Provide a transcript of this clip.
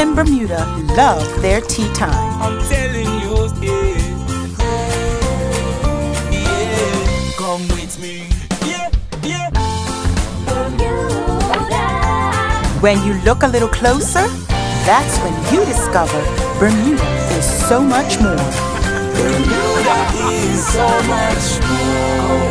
And Bermuda love their tea time. I'm telling you, yeah. Yeah, come with me. Yeah, yeah. When you look a little closer, that's when you discover Bermuda is so much more. Bermuda is so much more.